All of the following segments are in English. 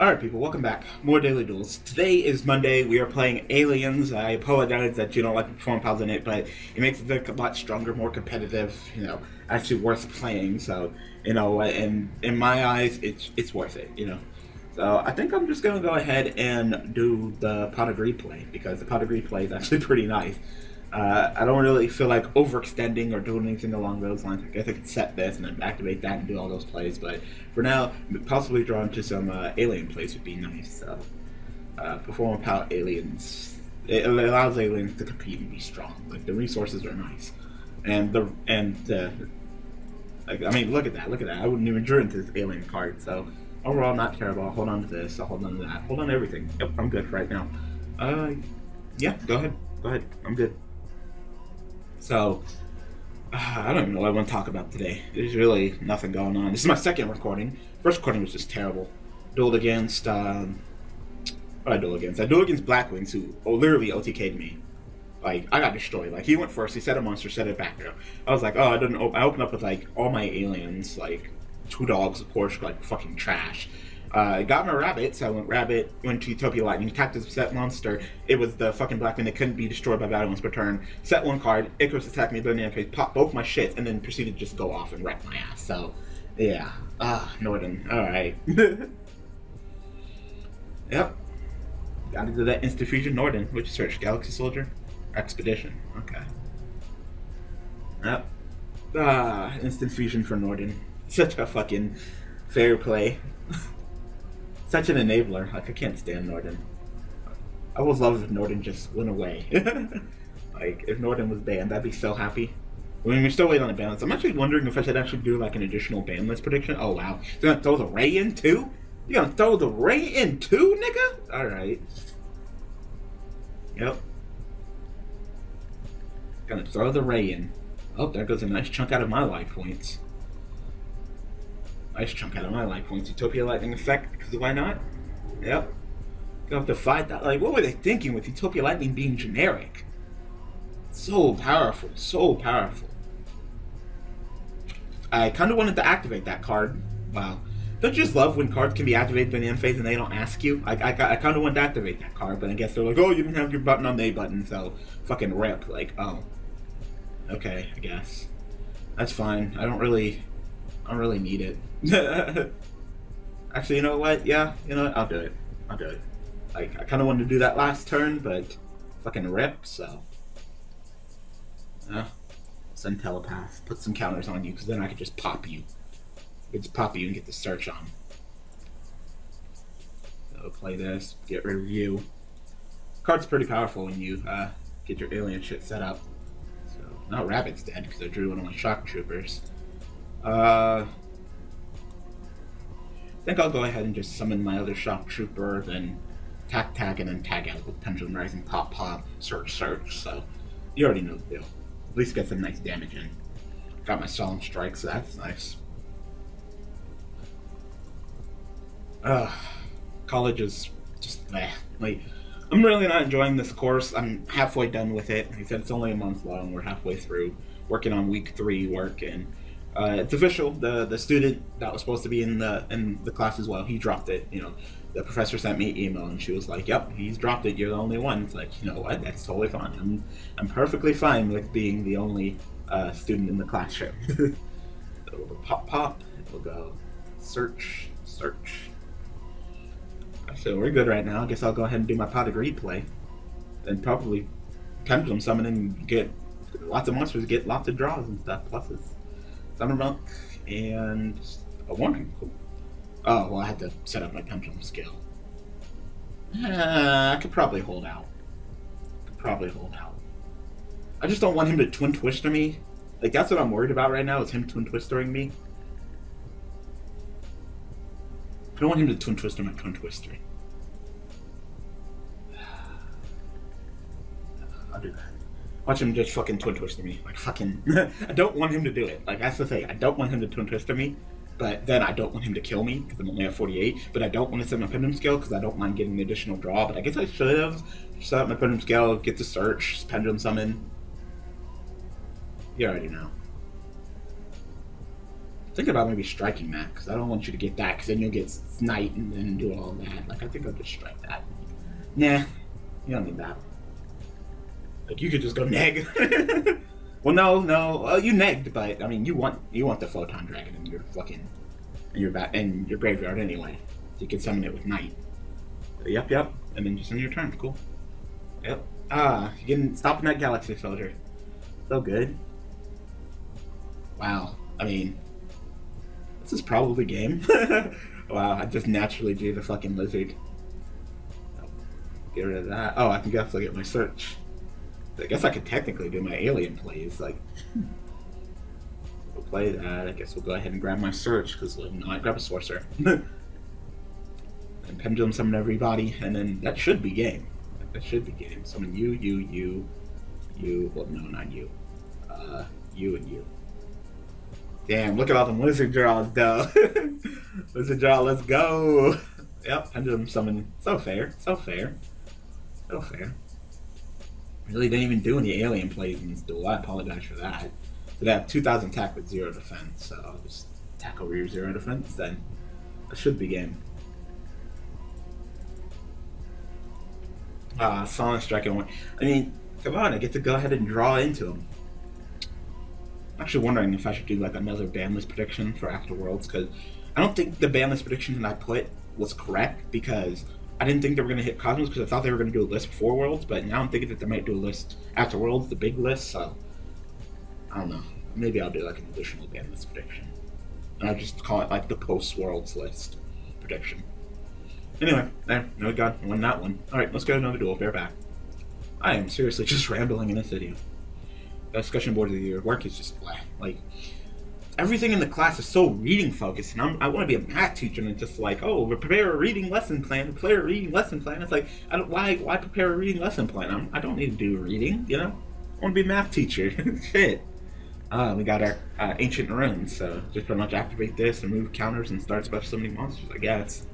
Alright people, welcome back. More Daily Duels. Today is Monday, we are playing Aliens. I apologize that you don't like the Performapals in it, but it makes it a lot stronger, more competitive, you know, actually worth playing, so, you know, in, in my eyes, it's, it's worth it, you know. So I think I'm just gonna go ahead and do the pot of replay, because the pot of replay is actually pretty nice. Uh, I don't really feel like overextending or doing anything along those lines. I guess I could set this and then activate that and do all those plays, but for now, possibly draw into some uh, alien plays would be nice. So, uh, Performapal aliens. It allows aliens to compete and be strong. Like the resources are nice, and the and uh, like, I mean, look at that, look at that. I wouldn't even draw into this alien card. So overall, not terrible. I'll hold on to this. I'll hold on to that. Hold on to everything. Yep, I'm good right now. Uh, yeah, go ahead. Go ahead. I'm good. So, uh, I don't even know what I want to talk about today. There's really nothing going on. This is my second recording. First recording was just terrible. Dueled against, um, what I duel against? I dueled against Blackwings, who literally OTK'd me. Like, I got destroyed. Like, he went first, he set a monster, set it back. I was like, oh, I didn't open. I opened up with, like, all my aliens, like, two dogs, of course, like, fucking trash. Uh, got my rabbit, so I went rabbit, went to Utopia Lightning, attacked this set monster. It was the fucking black man that couldn't be destroyed by battle once per turn. Set one card, Icarus attacked me, banana face, popped both my shits, and then proceeded to just go off and wreck my ass. So, yeah. Ah, Norden. Alright. yep. Got into that instant fusion Norden. Which search? Galaxy Soldier? Expedition. Okay. Yep. Ah, instant fusion for Norden. Such a fucking fair play such an enabler. Like I can't stand Norden. I would love if Norden just went away. like if Norden was banned, I'd be so happy. I mean, we're still waiting on the ban list. I'm actually wondering if I should actually do like an additional ban list prediction. Oh wow, you're gonna throw the Ray in too? You're gonna throw the Ray in too, nigga? All right. Yep. Gonna throw the Ray in. Oh, there goes a nice chunk out of my life points. Nice chunk out of my life points. Utopia Lightning Effect, because why not? Yep. Gonna have to fight that. Like, what were they thinking with Utopia Lightning being generic? So powerful, so powerful. I kind of wanted to activate that card. Wow. Don't you just love when cards can be activated in the end phase and they don't ask you? I, I, I kind of wanted to activate that card, but I guess they're like, oh, you didn't have your button on the A button, so fucking rip. Like, oh. Okay, I guess. That's fine. I don't really I don't really need it. Actually, you know what? Yeah, you know what? I'll do it. I'll do it. Like, I kind of wanted to do that last turn, but fucking rip, so. Yeah. Send telepath. Put some counters on you, because then I could just pop you. I could just pop you and get the search on. So play this, get rid of you. Card's pretty powerful when you uh, get your alien shit set up. So, now Rabbit's dead, because I drew one of my shock troopers. Uh, I think I'll go ahead and just summon my other shock trooper, then tack tag, and then tag out with Pendulum Rising, Pop Pop, Search Search. So you already know the deal. At least get some nice damage in. Got my Solemn Strike, so that's nice. Uh, college is just eh. Like, I'm really not enjoying this course. I'm halfway done with it. He said it's only a month long. We're halfway through working on week three work, and uh, it's official. The the student that was supposed to be in the in the class as well, he dropped it. You know, the professor sent me an email and she was like, "Yep, he's dropped it. You're the only one." It's like, you know what? That's totally fine. I'm I'm perfectly fine with being the only uh, student in the classroom. so we'll go pop pop. We'll go search search. So we're good right now. I guess I'll go ahead and do my pot of greed play, and probably pendulum summon and get lots of monsters, get lots of draws and stuff, pluses. Thunder and a warning. Oh, well, I had to set up my pendulum scale. Uh, I could probably hold out. Could probably hold out. I just don't want him to twin twister me. Like, that's what I'm worried about right now, is him twin twistering me. I don't want him to twin twister my twin twister. I'll do that. Watch him just fucking twin twister me. Like fucking I don't want him to do it. Like that's the thing. I don't want him to twin twister me. But then I don't want him to kill me because I'm only at 48. But I don't want to set my pendulum scale because I don't mind getting the additional draw. But I guess I should have set up my pendulum scale, get the search, pendulum summon. You already know. Think about maybe striking that because I don't want you to get that because then you'll get snipe and then do all that. Like I think I'll just strike that. Nah, you don't need that. Like you could just go neg. well, no, no. Well, you negged, but I mean, you want you want the photon dragon in your fucking in your back in your graveyard anyway. So you can summon it with night. Yep, yep. And then just end your turn. Cool. Yep. Ah, you can stop that galaxy soldier. So good. Wow. I mean, this is probably game. wow, I just naturally drew the fucking lizard. Get rid of that. Oh, I can definitely get my search. I guess I could technically do my alien plays. Like, we'll play that. I guess we'll go ahead and grab my search because we'll not grab a sorcerer. and pendulum summon everybody, and then that should be game. That should be game. Summon you, you, you, you. Well, no, not you. Uh, you and you. Damn, look at all them lizard draws, though. lizard draw, let's go. Yep, pendulum summon. So fair, so fair, so fair. Really didn't even do any alien plays in this duel. I apologize for that. So they have 2,000 attack with zero defense, so I'll just tackle rear zero defense. Then that should be game. Ah, uh, Sonic Strike one. I mean, come on, I get to go ahead and draw into him. I'm actually wondering if I should do like another ban list prediction for Afterworlds because I don't think the ban list prediction that I put was correct because I didn't think they were going to hit Kozmos because I thought they were going to do a list before Worlds, but now I'm thinking that they might do a list after Worlds, the big list. So I don't know. Maybe I'll do like an additional ban list prediction, and I'll just call it like the post Worlds list prediction. Anyway, there, no god, won that one. All right, let's go another duel. Back. I am seriously just rambling in this video discussion board of the year work is just like everything in the class is so reading focused, and I'm, i want to be a math teacher, and just like, oh, prepare a reading lesson plan, prepare a reading lesson plan. It's like, why, why prepare a reading lesson plan? I'm, I do not need to do reading, you know. I want to be a math teacher. Shit. Uh, we got our uh, ancient runes, so just pretty much activate this and move counters and start special summoning monsters, I guess.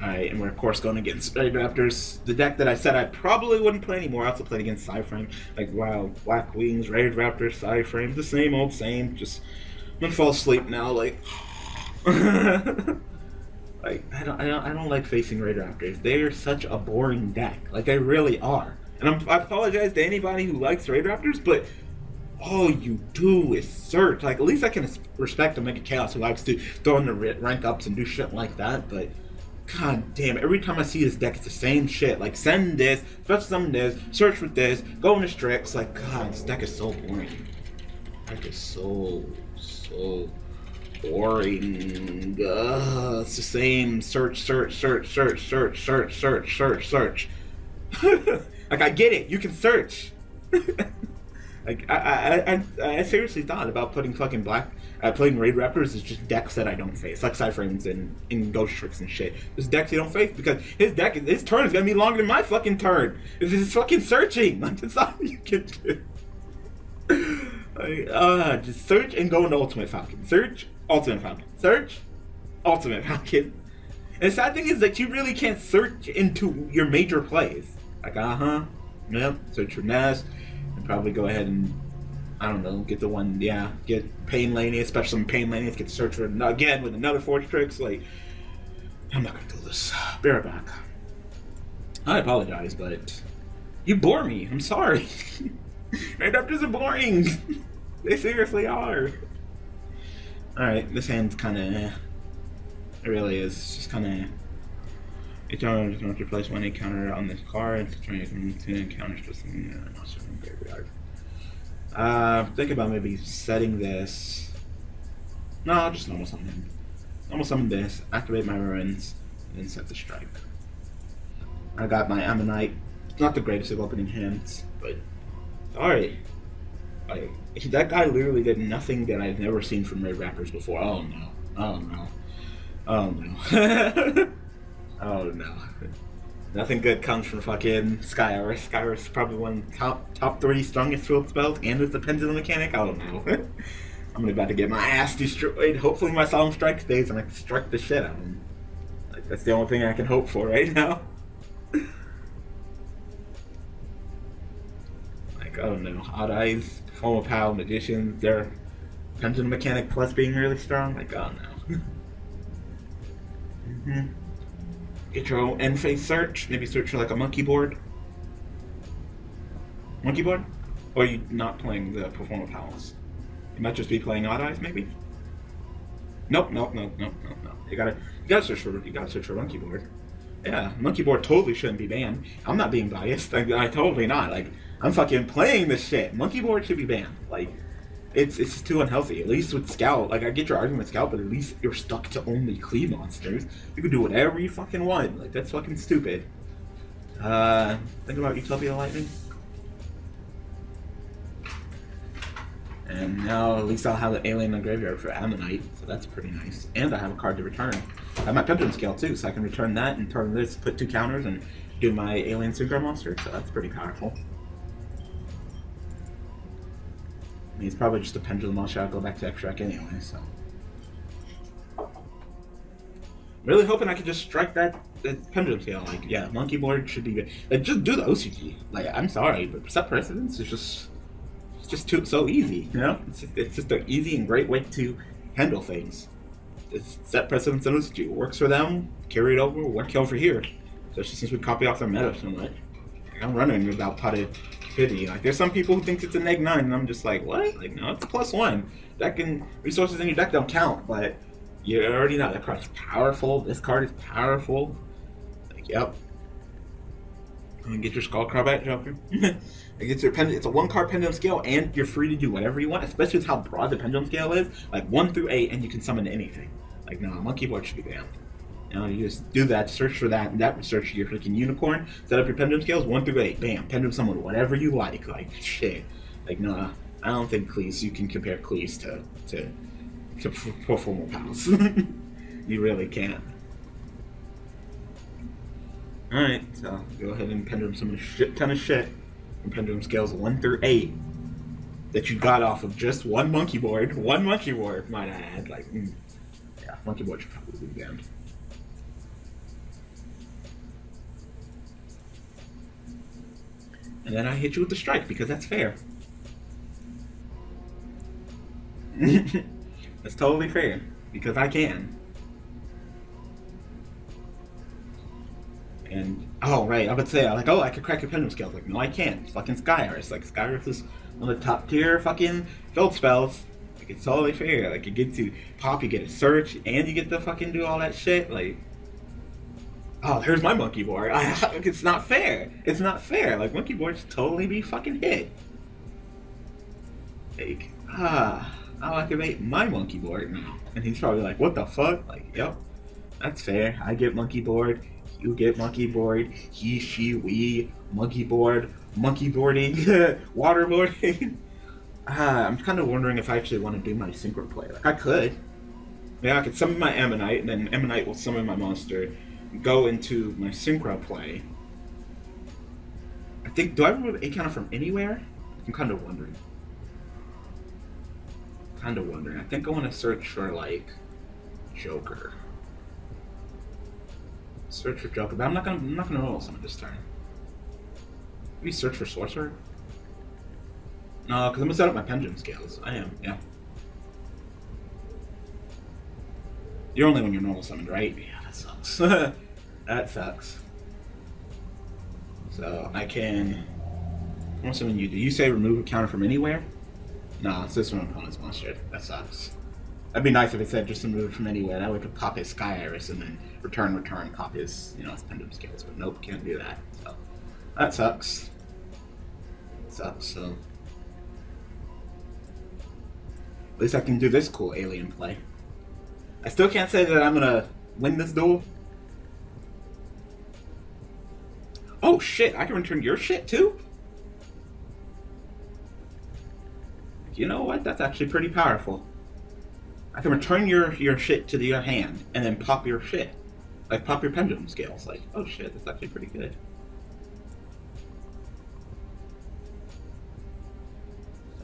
And we're of course going against Raid Raptors. The deck that I said I probably wouldn't play anymore. I also played against Psyframe. Like, wow, Black Wings, Raid Raptors, Psyframe. The same old same. Just, I'm gonna fall asleep now, like... like, I don't, I don't, I don't like facing Raid Raptors. They are such a boring deck. Like, they really are. And I'm, I apologize to anybody who likes Raid Raptors, but all you do is search. Like, at least I can respect Omega Khaos who likes to throw in the rank ups and do shit like that, but God damn, every time I see this deck, it's the same shit. Like, send this, fetch some this, search with this, go into Strix. Like, God, this deck is so boring. Deck is so, so boring. Ugh, it's the same search, search, search, search, search, search, search, search, search. like, I get it. You can search. like, I, I, I, I seriously thought about putting fucking black uh, playing Raid Raptors is just decks that I don't face, like Psyframes and, and Ghostricks and shit. Just decks you don't face because his deck, his turn is gonna be longer than my fucking turn. This is fucking searching. Like that's all you can do. like, uh, just search and go into Ultimate Falcon. Search, Ultimate Falcon. Search, Ultimate Falcon. And the sad thing is that you really can't search into your major plays. Like, uh huh, yep, search your nest, and probably go ahead and I don't know, get the one, yeah, get Pain Lanius, especially Pain Lanius, get search for again with another Force Strix. Like, I'm not gonna do this. Bear it back. I apologize, but you bore me. I'm sorry. Raid Raptors are boring. they seriously are. Alright, this hand's kind of. It really is. It's just kind of. Owner is going to place one encounter on this card. It's Trying to counter just in uh, the graveyard. Uh, think about maybe setting this. No, just normal summon Normal summon this, activate my ruins, and then set the strike. I got my Ammonite. Not the greatest of opening hands, but alright. Like that guy literally did nothing that I've never seen from Raid Raptors before. Oh no. Oh no. Oh no. oh no. Nothing good comes from fucking Sky Iris. is probably one top top three strongest field spells, and it's the pendulum mechanic. I don't know. I'm about to get my ass destroyed. Hopefully, my solemn strike stays and I can strike the shit out of him. Like that's the only thing I can hope for right now. like I don't know, odd eyes, Performapal, magicians. They're Pendulum mechanic plus being really strong. Like, oh no. hmm Get your own end search. Maybe search for like a monkey board. Monkey board? Or are you not playing the Performapals? You might just be playing Odd Eyes, maybe? Nope, nope, nope, nope, nope, nope. You gotta, you gotta search for, you gotta search for Monkey Board. Yeah, Monkey Board totally shouldn't be banned. I'm not being biased. I, I totally not. Like, I'm fucking playing this shit. Monkey Board should be banned. Like, it's it's too unhealthy. At least with Scout, like I get your argument with Scout, but at least you're stuck to only clean monsters. You can do whatever you fucking want. Like that's fucking stupid. Uh, think about Utopia Lightning. And now at least I'll have an Alien in the Graveyard for Ammonite, so that's pretty nice. And I have a card to return. I have my Pendulum Scale too, so I can return that and turn this, put two counters, and do my Alien Synchro Monster, so that's pretty powerful. I mean, it's probably just a Pendulum I'll go back to Extract anyway, so. Really hoping I could just strike that, that Pendulum Scale, like, yeah, Monkey Board should be good. Like, just do the OCG. Like, I'm sorry, but Set Precedence is just just too so easy, you know? It's just, it's just an easy and great way to handle things. It's set precedence and it works for them, carry it over, work over here. Especially since we copy off their meta so much. I'm running without potted fifty. Like there's some people who think it's an egg nine, and I'm just like, what? Like no, it's a plus one. That can resources in your deck don't count, but you already know that card's powerful. This card is powerful. Like, yep. And get your skull card back, Joker. It's your pendulum. It's a one card pendulum scale, and you're free to do whatever you want. Especially with how broad the pendulum scale is, like one through eight, and you can summon anything. Like no, monkey board should be banned. You you just do that, search for that, and that search your freaking unicorn. Set up your pendulum scales one through eight. Bam, pendulum someone, whatever you like. Like shit. Like no, I don't think Cleese. You can compare Cleese to to to Performapals. you really can't. Alright, so go ahead and pendulum summon shit ton of shit from pendulum scales 1 through 8 that you got off of just one monkey board. One monkey board, might I add. Like, mm, yeah, monkey board should probably be banned. And then I hit you with the strike because that's fair. that's totally fair because I can. And oh right, I would say like oh I could crack your pendulum scales. Like no I can't. It's fucking Sky Iris. Like Sky Iris is one of the top tier fucking field spells. Like it's totally fair. Like you get to pop, you get a search, and you get to fucking do all that shit. Like oh here's my monkey board. I, it's not fair. It's not fair. Like monkey boards totally be fucking hit. Like ah. I'll activate my monkey board now. And he's probably like, what the fuck? Like, yep, that's fair. I get monkey board you get monkey board, he, she, we, monkey board, monkey boarding, waterboarding. Uh, I'm kind of wondering if I actually want to do my synchro play. Like I could. Yeah, I could summon my Ammonite, and then Ammonite will summon my monster, go into my synchro play. I think, do I remove a counter from anywhere? I'm kind of wondering. Kind of wondering. I think I want to search for, like, Joker. Search for Joker, but I'm not gonna I'm not gonna roll someone this turn. Maybe search for Sorcerer? No, because I'm gonna set up my pendulum scales. I am, yeah. You're only when you're normal summoned, right? Yeah, that sucks. that sucks. So I can what summon you? Do you say remove a counter from anywhere? No, it's just from opponent's monster. That sucks. That'd be nice if it said just remove it from anywhere. That could pop his Sky Iris and then return, return, pop his, you know, pendulum scales. But nope, can't do that. So that sucks. sucks. So at least I can do this cool alien play. I still can't say that I'm gonna win this duel. Oh shit! I can return your shit too. You know what? That's actually pretty powerful. I can return your your shit to your hand and then pop your shit. Like pop your pendulum scales. Like, oh shit, that's actually pretty good.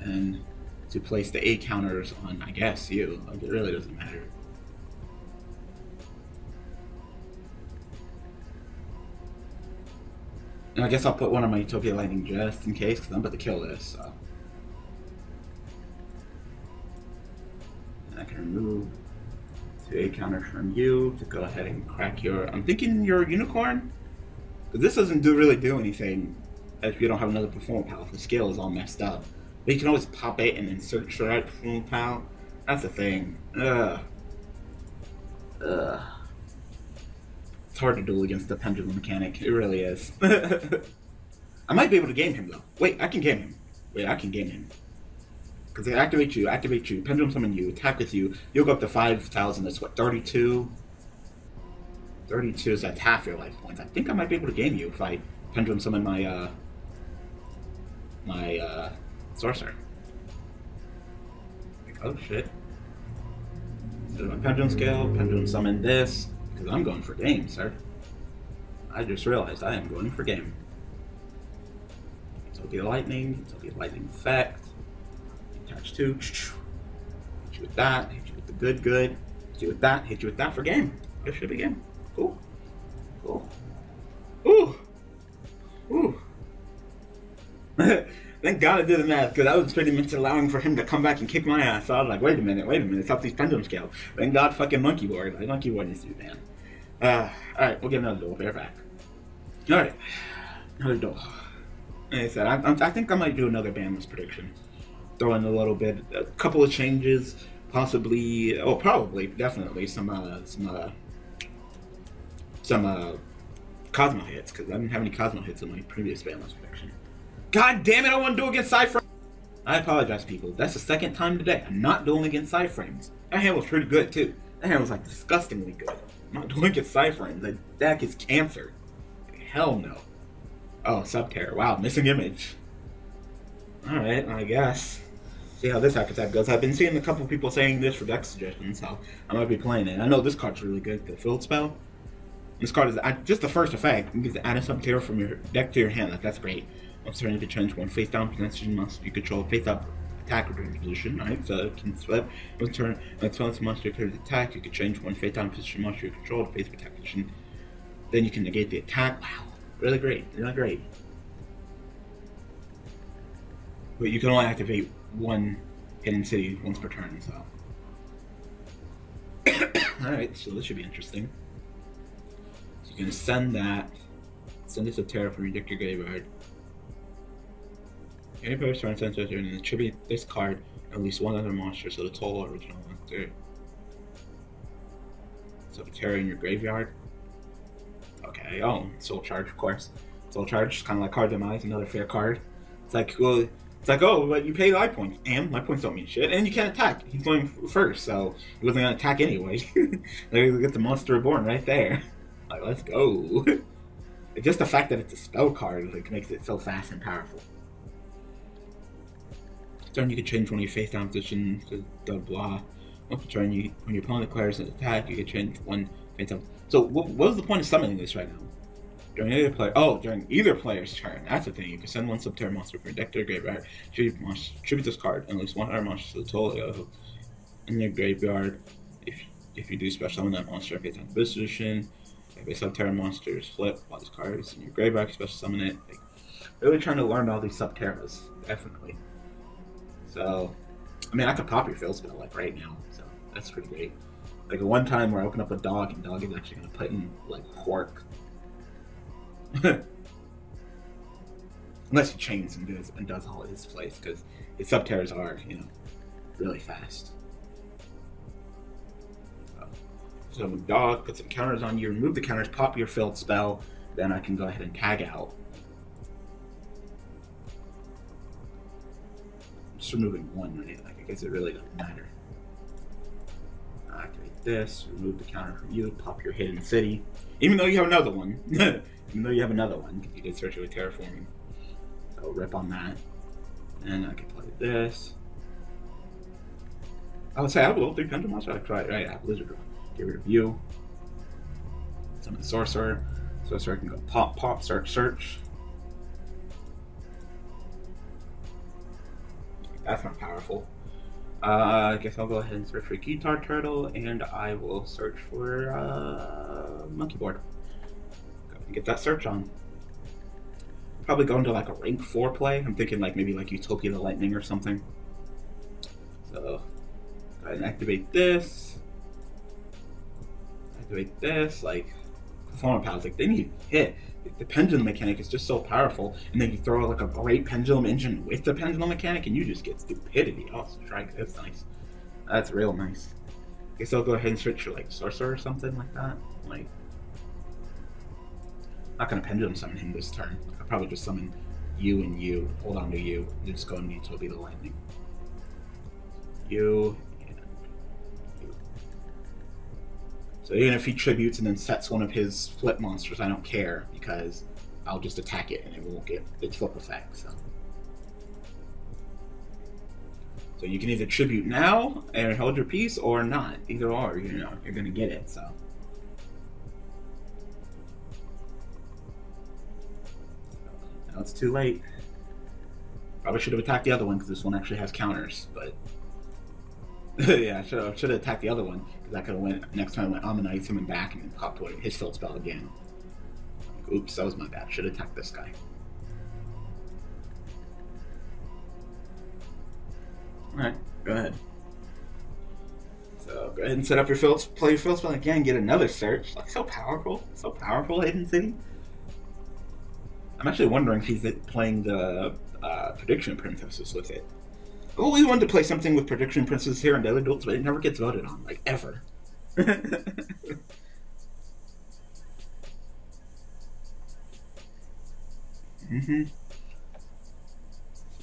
And to place the A counters on, I guess, you. Like, it really doesn't matter. And I guess I'll put one on my Utopia Lightning just in case, because I'm about to kill this, so. i can remove two A counters from you to go ahead and crack your. I'm thinking your unicorn. But this doesn't do really do anything if you don't have another Performapal. The scale is all messed up. But you can always pop it and then search for that Performapal. That's the thing. Ugh. Ugh. It's hard to duel against the pendulum mechanic. It really is. I might be able to game him though. Wait, I can game him. Wait, I can game him. Because they activate you, activate you, pendulum summon you, attack with you. You'll go up to 5,000. That's what, 32? 32 is that's half your life points. I think I might be able to game you if I pendulum summon my, uh, my, uh, sorcerer. Like, oh shit. My pendulum scale, pendulum summon this, because I'm going for game, sir. I just realized I am going for game. It'll be lightning, it'll be lightning effect attach two. Hit you with that. Hit you with the good, good. Hit you with that. Hit you with that for game. This should be game. Cool. Cool. Ooh. Ooh. Thank God I did the math because I was pretty much allowing for him to come back and kick my ass. So I was like, wait a minute, wait a minute, stop these pendulum scales. Thank God fucking monkey board. Like monkey board needs to be man. Uh, all right, we'll get another duel. Bear back. All right, another duel. Like I said, I, I think I might do another ban list prediction throw in a little bit, a couple of changes, possibly, oh, probably, definitely some, uh, some, uh, some, uh, Kozmo hits, because I didn't have any Kozmo hits in my previous Ban list prediction. God damn it, I want to do against Cypher! I apologize, people. That's the second time today. I'm not doing against Psyframes. That hand was pretty good, too. That hand was, like, disgustingly good. I'm not doing Psyframes. That deck is cancer. Hell no. Oh, Subterror. Wow, missing image. Alright, I guess see how this archetype goes. I've been seeing a couple people saying this for deck suggestions, so I might be playing it. I know this card's really good, the Field Spell. This card is just the first effect. You can add a Subterror from your deck to your hand. Like, that's great. I'm you to change one face down position monster you control face up attack position. Alright, so it can flip. Once turn, when this monster carries attack, you can change one face down position monster you control to face attack position. Then you can negate the attack. Wow, really great, really great. But you can only activate one hidden city once per turn, so. Alright, so this should be interesting. So you can send that, send this to Terra from your graveyard. Any player turn sends it and attribute this card at least one other monster, so the total original monster. So Terra in your graveyard. Okay, oh, Soul Charge, of course. Soul Charge, kind of like Card Demise, another fair card. It's like, well, it's like, oh, but you pay life points, and life points don't mean shit, and you can't attack. He's going first, so he wasn't gonna attack anyway. there you get the monster reborn right there. Like, let's go. Just the fact that it's a spell card like makes it so fast and powerful. Turn you can change one of your face down position to blah blah. Once turn you when your opponent declares an attack, you can change one face down. So what, what was the point of summoning this right now? During either player, oh, during either player's turn. That's the thing. You can send one Subterror monster from deck to your graveyard. Tribute, this card, and at least one other monster to the total in your graveyard. If if you do special summon that monster, if it's position, if a Subterror monster is flipped while this card is in your graveyard, special summon it. Like, really trying to learn all these Subterrors, definitely. So, I mean, I could pop your field spell like right now, so that's pretty great. Like one time where I open up a dog, and dog is actually gonna put in like Quark Unless he chains and does and does all his plays, because his subterrors are, you know, really fast. So, so dog, put some counters on you, remove the counters, pop your filled spell, then I can go ahead and tag out. Just removing one, right? Like, I guess it really doesn't matter. Activate this, remove the counter from you, pop your hidden city. Even though you have another one. Even though you have another one, because you did search it with terraforming. So rip on that. And I can play this. I would say I have a little three pendulum monster. I try right, I have lizard. Get rid of you. Summon the sorcerer. Sorcerer can go pop, pop, search, search. That's not powerful. Uh, I guess I'll go ahead and search for Guitartle, and I will search for uh, Monkey Board get that search on. Probably go into like a rank four play. I'm thinking like maybe like Utopia the Lightning or something. So Go ahead and activate this. Activate this, like Performapals. Like they need hit. The pendulum mechanic is just so powerful, and then you throw like a great pendulum engine with the pendulum mechanic, and you just get stupidity. Oh, strike! That's nice. That's real nice. I Guess I'll go ahead and search for like sorcerer or something like that. Like, not gonna pendulum summon him this turn. I'll probably just summon you and you. Hold on to you. And just go and need to be the lightning. You. So even if he tributes and then sets one of his flip monsters, I don't care because I'll just attack it and it won't get its flip effect. So. So you can either tribute now and hold your peace or not. Either or, you know, you're gonna get it, so. Now it's too late. Probably should have attacked the other one because this one actually has counters, but yeah, I should have, should have attacked the other one because I could have went next time I went Ammonite him and back and then popped away his field spell again. Oops, that was my bad. Should attack this guy. Alright, go ahead. So go ahead and set up your field, play your field spell again, get another search. Like so powerful, so powerful, Hidden City. I'm actually wondering if he's playing the uh, Prediction Princesses with it. Oh, we wanted to play something with Prediction Princesses here in Daily Duels, but it never gets voted on, like ever. mm-hmm. So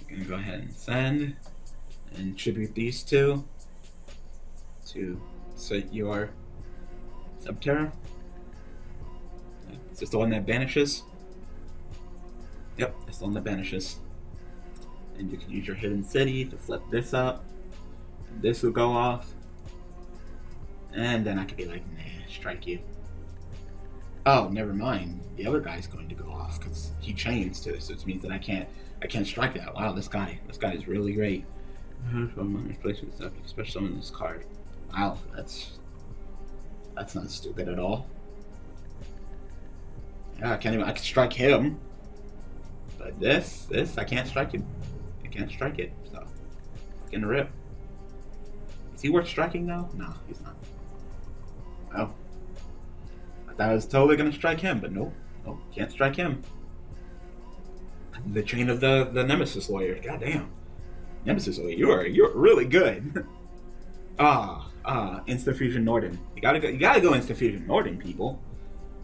you can go ahead and send and tribute these two to set your Subterror. Is this the one that banishes? Yep, it's the one that banishes. And you can use your hidden city to flip this up. This will go off. And then I could be like, nah, strike you. Oh, never mind. The other guy's going to go off because he chains to this, which means that I can't I can't strike that. Wow, this guy this guy is really great. From replacement stuff, especially summon this card. Wow, that's that's not stupid at all. Yeah, I can't even I can strike him. But this, this, I can't strike him. Can't strike it, so fucking rip. Is he worth striking though? No, he's not. Oh. I thought I was totally gonna strike him, but nope. Nope, can't strike him. The chain of the, the Nemesis lawyer. Goddamn. Nemesis, oh, you're you're really good. ah, ah, Instant Fusion Norden. You gotta go. You gotta go Instant Fusion Norden, people.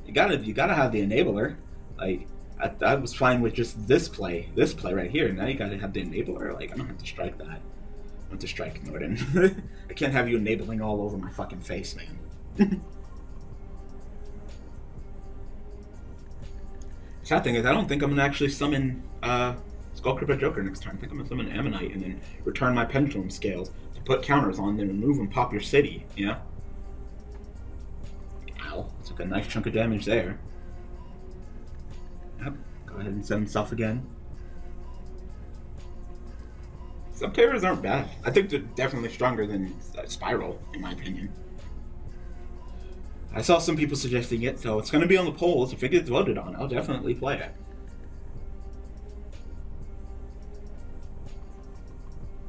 You gotta you gotta have the enabler. Like I, I was fine with just this play, this play right here. Now you gotta have the enabler. Like I don't have to strike that. I want to strike Norden. I can't have you enabling all over my fucking face, man. Sad thing is, I don't think I'm gonna actually summon uh, Skull Skullcrobat Joker next turn. I think I'm gonna summon Ammonite and then return my Pendulum Scales to put counters on, then remove and pop your city, you know? Ow, took a nice chunk of damage there. Ahead and send himself again. Subterrors aren't bad. I think they're definitely stronger than uh, Spiral, in my opinion. I saw some people suggesting it, so it's going to be on the polls. If it gets voted on, I'll definitely play it.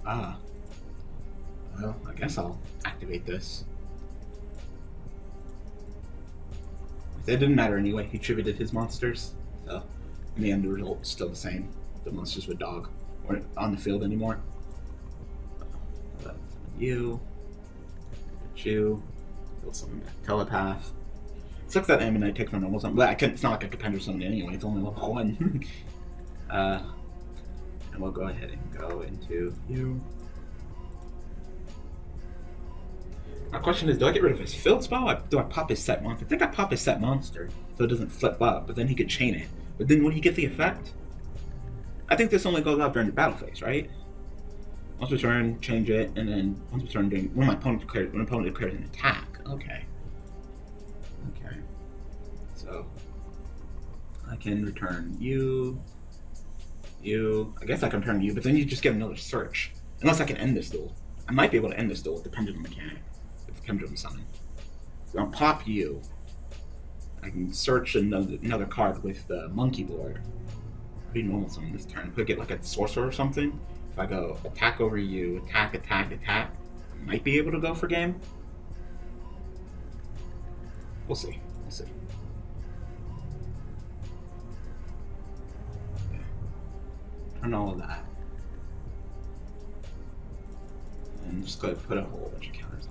Ah. Well, I guess I'll activate this. It didn't matter anyway. He tributed his monsters, in the end, the result's still the same. The monsters with dog weren't on the field anymore. You, you, build some telepath. Sucks that Ammonite takes my normal summon, but I can, it's not like I could Pendulum summon anyway. It's only level one. uh, and we'll go ahead and go into you. My question is, do I get rid of his field spell? Or do I pop his set monster? I think I pop his set monster so it doesn't flip up, but then he could chain it. But then when he get the effect? I think this only goes out during the battle phase, right? Once per turn, change it, and then once per turn, during, when my opponent declares when opponent declares an attack. Okay. Okay. So I can return you, you. I guess I can return you, but then you just get another search. Unless I can end this duel. I might be able to end this duel with the pendulum mechanic. With the pendulum summon. So I'll pop you. I can search another, another card with the monkey board. Pretty normal summon this turn. Could get like a sorcerer or something. If I go attack over you, attack, attack, attack, might be able to go for game. We'll see. We'll see. Turn all of that. And just go ahead and put a whole bunch of counters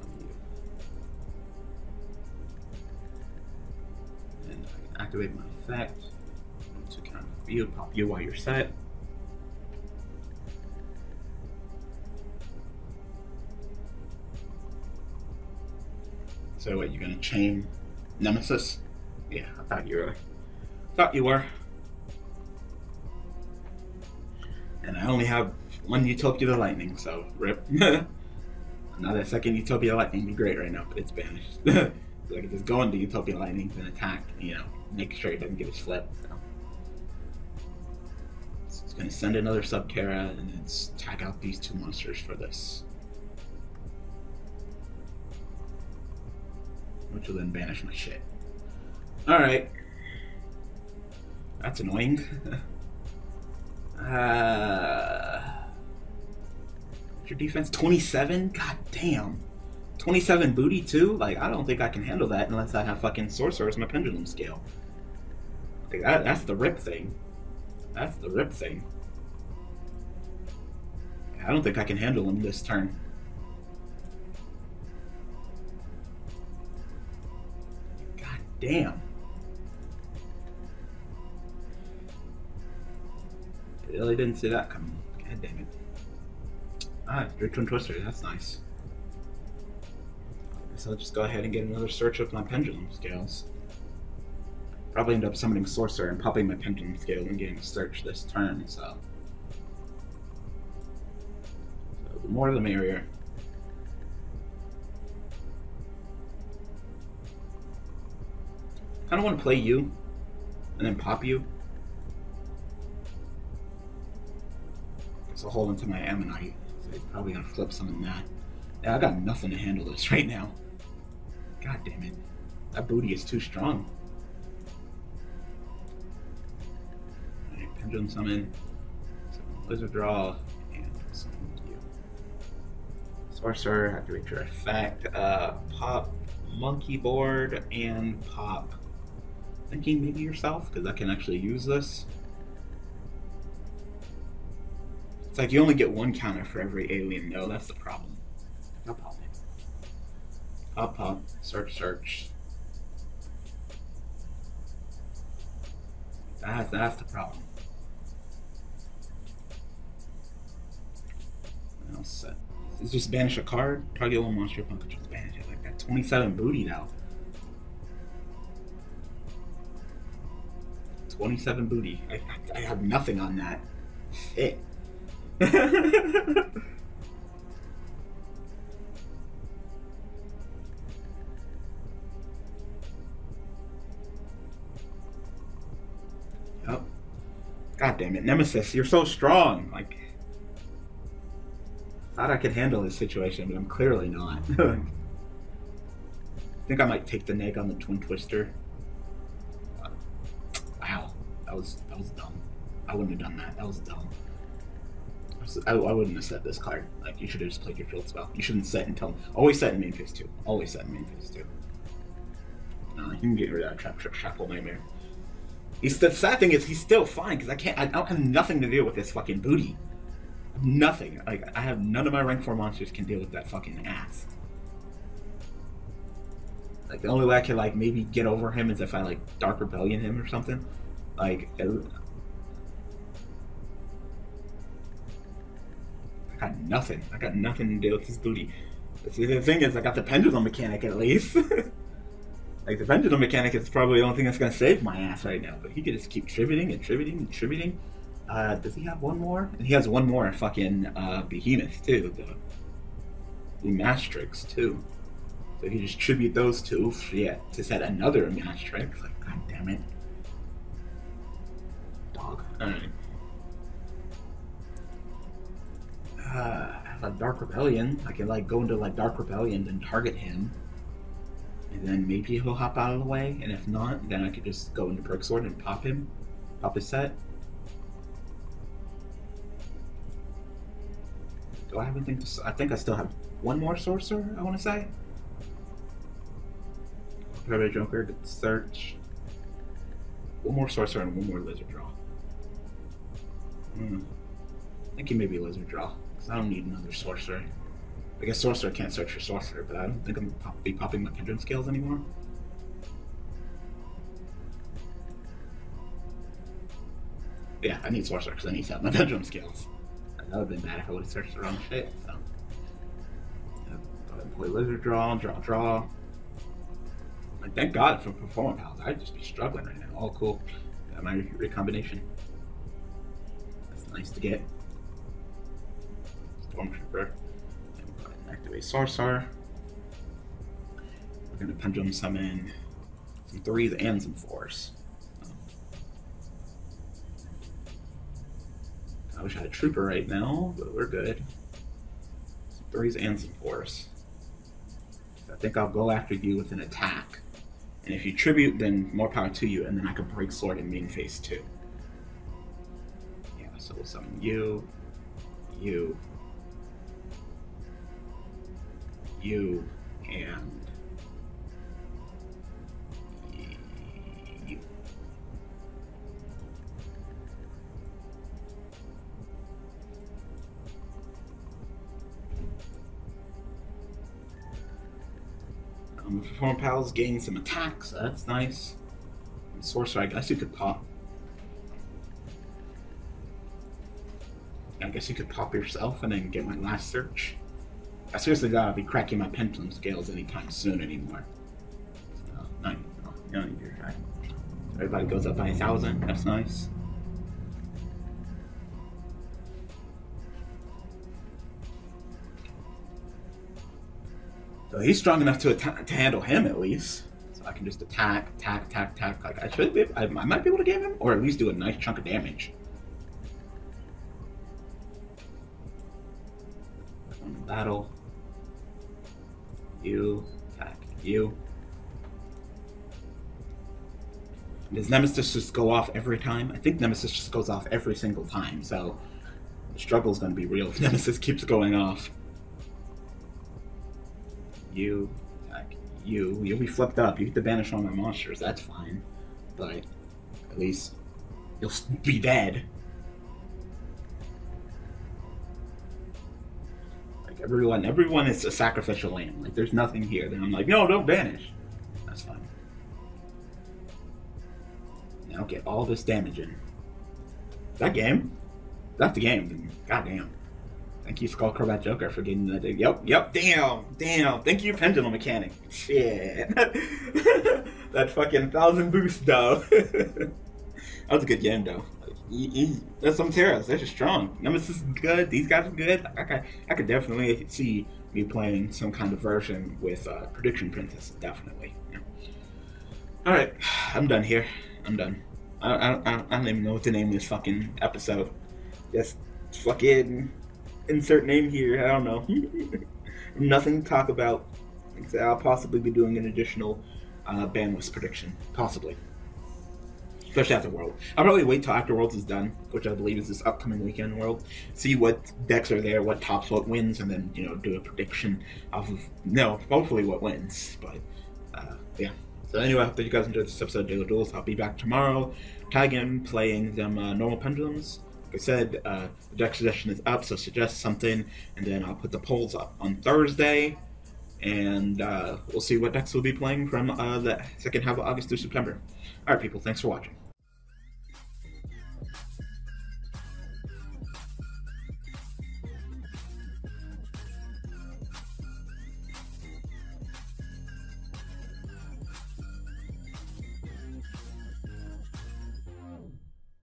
activate my effect. To counter you, pop you while you're set. So what, you're gonna chain Nemesis? Yeah, I thought you were. Thought you were. And I only have one Utopia the Lightning, so rip. Another second Utopia Lightning would be great right now, but it's banished. so I can just go into Utopia Lightning and attack, you know, make sure it doesn't get his flip. So. so it's gonna send another Subterror and then tag out these two monsters for this. which will then banish my shit. Alright. That's annoying. uh, your defense 27? God damn. 27 booty too? Like, I don't think I can handle that unless I have fucking Sorcerer as my pendulum scale. Like, that, that's the rip thing. That's the rip thing. I don't think I can handle him this turn. God damn. Really didn't see that coming. God damn it. Ah, Drake Twin Twister, that's nice. So I'll just go ahead and get another search of my pendulum scales. Probably end up summoning Sorcerer and popping my pendulum scale and getting a search this turn, so. So the more the merrier. I of want to play you and then pop you. So hold into my Ammonite. So he's probably gonna flip some of that. Yeah, I got nothing to handle this right now. God damn it. That booty is too strong. Alright, Pendulum Summon. Lizard Draw. And you. Sorcerer, activate your effect. Uh, pop Monkey Board and pop thinking maybe yourself, because I can actually use this. It's like you only get one counter for every alien. No, that's the problem. Pop, pop, search, search. That's, that's the problem. I'll set. It's just banish a card, target one monster, punk controls banish it. Like that 27 booty now. 27 booty. I, I have nothing on that. Shit. Damn it, Nemesis, you're so strong. Like, thought I could handle this situation, but I'm clearly not. I think I might take the neg on the Twin Twister. Wow, That was that was dumb. I wouldn't have done that. That was dumb. I, I wouldn't have set this card. Like you should have just played your field spell. You shouldn't set until always set in main phase two. Always set in main phase two. You can get rid of that trap trap trap nightmare. The sad thing is he's still fine because I can't. I don't have nothing to deal with this fucking booty. Nothing. Like I have none of my rank four monsters can deal with that fucking ass. Like the only way I can like maybe get over him is if I like Dark Rebellion him or something. Like, uh, I got nothing. I got nothing to deal with this booty. See, the thing is, I got the pendulum mechanic at least. like, the pendulum mechanic is probably the only thing that's going to save my ass right now. But he could just keep tributing and tributing and tributing. Uh, does he have one more? And he has one more fucking uh, behemoth, too. The Blue Mastrix, too. So he just tribute those two, yeah, to set another Mastrix. Like, god damn it. Alright. Uh, like Dark Rebellion. I can like go into like Dark Rebellion and target him. And then maybe he'll hop out of the way. And if not, then I could just go into Break Sword and pop him. Pop his set. Do I have anything? To, I think I still have one more sorcerer. I want to say. Private Joker. Good search. One more sorcerer and one more lizard draw. Hmm. I think he may be lizard draw because I don't need another sorcerer. I guess sorcerer can't search for sorcerer, but I don't think I'm pop- be popping my pendulum scales anymore. Yeah, I need sorcerer because I need to have my pendulum scales. That would have been bad if I would have searched the wrong shit. So, yeah, play Lizardraw, draw, draw. Thank God for Performapals. I'd just be struggling right now. All cool. Got my recombination. That's nice to get. Stormtrooper. And activate Sarsar. We're gonna pendulum summon some threes and some fours. I wish I had a trooper right now, but we're good. Some threes and some fours. I think I'll go after you with an attack. And if you tribute, then more power to you, and then I can break sword and main phase two. Yeah, so we'll summon you, you, you, and you. Um, Performapals gain some attacks, that's nice. Sorcerer, I guess you could pop. I guess you could pop yourself and then get my last search. I seriously gotta be cracking my pendulum scales anytime soon anymore. Uh, so, oh, no, no, you don't need your try. Everybody goes up by a thousand, that's nice. So he's strong enough to to handle him at least. So I can just attack, attack, attack, attack. Like I should be, I, I might be able to get him, or at least do a nice chunk of damage. Battle. You attack you. Does Nemesis just go off every time? I think Nemesis just goes off every single time, so the struggle's gonna be real if Nemesis keeps going off you, attack you. You'll be flipped up. You get to banish all my monsters. That's fine, but at least you'll be dead. Everyone, everyone is a sacrificial lamb. Like there's nothing here. Then I'm like, no, don't banish. That's fine. Now get all this damage in. That game? That's the game. Goddamn. Thank you, Skullcrobat Joker, for getting that. Yep, yep, damn, damn. Thank you, Pendulum Mechanic. Shit. that fucking thousand boost, though. that was a good game, though. That's Subterrors. They're just strong. Nemesis is good. These guys are good. I, I, I could definitely see me playing some kind of version with uh, Prediction Princess. Definitely. Yeah. All right, I'm done here. I'm done. I, I, I, I don't even know what to name of this fucking episode. Just fucking insert name here. I don't know. Nothing to talk about. I'll possibly be doing an additional uh, bandwidth prediction. Possibly. Especially after World. I'll probably wait till after Worlds is done, which I believe is this upcoming weekend World. See what decks are there, what tops, what wins, and then, you know, do a prediction of, no, hopefully what wins. But, uh, yeah. So anyway, I hope that you guys enjoyed this episode of Daily Duels. I'll be back tomorrow, tag in playing them uh, normal pendulums. Like I said, uh, the deck suggestion is up, so suggest something, and then I'll put the polls up on Thursday, and uh, we'll see what decks we'll be playing from uh, the second half of August through September. All right, people, thanks for watching.